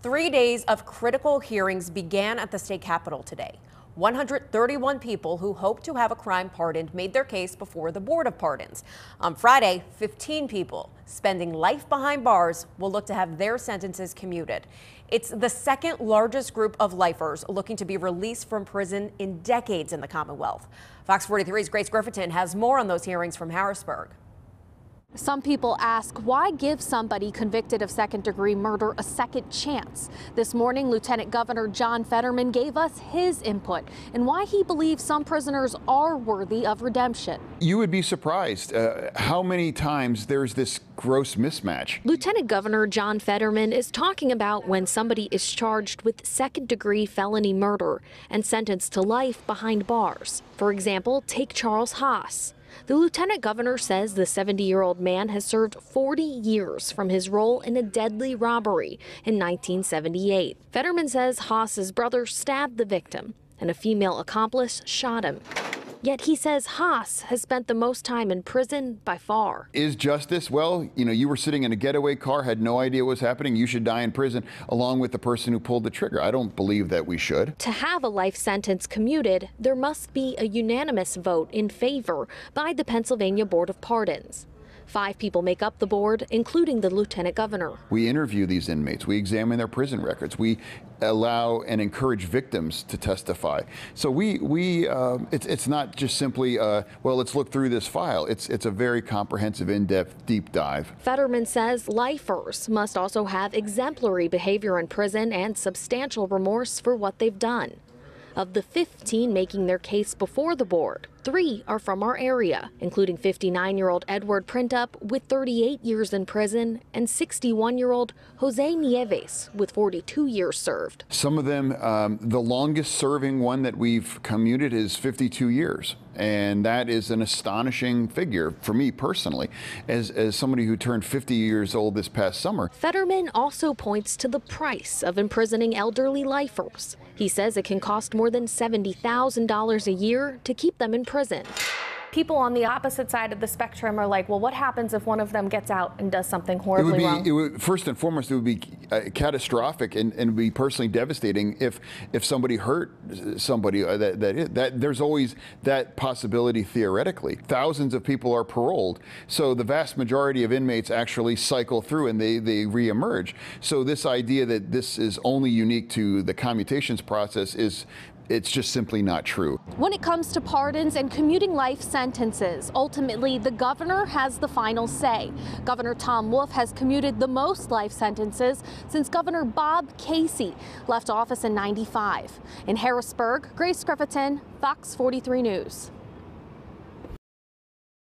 Three days of critical hearings began at the state capitol today. 131 people who hope to have a crime pardoned made their case before the Board of Pardons. On Friday, 15 people spending life behind bars will look to have their sentences commuted. It's the second largest group of lifers looking to be released from prison in decades in the Commonwealth. Fox 43's Grace Griffaton has more on those hearings from Harrisburg. Some people ask why give somebody convicted of second degree murder a second chance. This morning, Lieutenant Governor John Fetterman gave us his input and why he believes some prisoners are worthy of redemption. You would be surprised uh, how many times there's this gross mismatch. Lieutenant Governor John Fetterman is talking about when somebody is charged with second degree felony murder and sentenced to life behind bars. For example, take Charles Haas. The lieutenant governor says the 70 year old man has served 40 years from his role in a deadly robbery in 1978. Fetterman says Haas's brother stabbed the victim and a female accomplice shot him. Yet he says Haas has spent the most time in prison by far. Is justice? Well, you know, you were sitting in a getaway car, had no idea what was happening. You should die in prison along with the person who pulled the trigger. I don't believe that we should. To have a life sentence commuted, there must be a unanimous vote in favor by the Pennsylvania Board of Pardons. Five people make up the board, including the lieutenant governor. We interview these inmates. We examine their prison records. We allow and encourage victims to testify. So we we uh, it's it's not just simply uh, well let's look through this file. It's it's a very comprehensive, in-depth, deep dive. Fetterman says lifers must also have exemplary behavior in prison and substantial remorse for what they've done. Of the 15 making their case before the board, three are from our area, including 59 year old Edward Printup with 38 years in prison and 61 year old Jose Nieves with 42 years served. Some of them, um, the longest serving one that we've commuted is 52 years. And that is an astonishing figure for me personally, as, as somebody who turned 50 years old this past summer. Fetterman also points to the price of imprisoning elderly lifers. He says it can cost more than $70,000 a year to keep them in prison people on the opposite side of the spectrum are like, well, what happens if one of them gets out and does something horribly it would be, wrong? It would, first and foremost, it would be uh, catastrophic and, and be personally devastating if if somebody hurt somebody. Uh, that, that, that there's always that possibility theoretically. Thousands of people are paroled, so the vast majority of inmates actually cycle through and they they reemerge. So this idea that this is only unique to the commutations process is it's just simply not true. When it comes to pardons and commuting life sentences, ultimately the governor has the final say. Governor Tom Wolf has commuted the most life sentences since Governor Bob Casey left office in 95. In Harrisburg, Grace Griffaton, Fox 43 News.